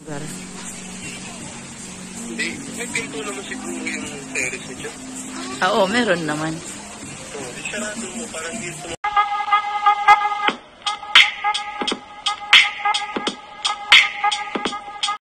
Lugar. Hindi. May pinto naman siguro yung terrace nito. Ah, oo, meron naman. Oo, sarado mo. Parang dito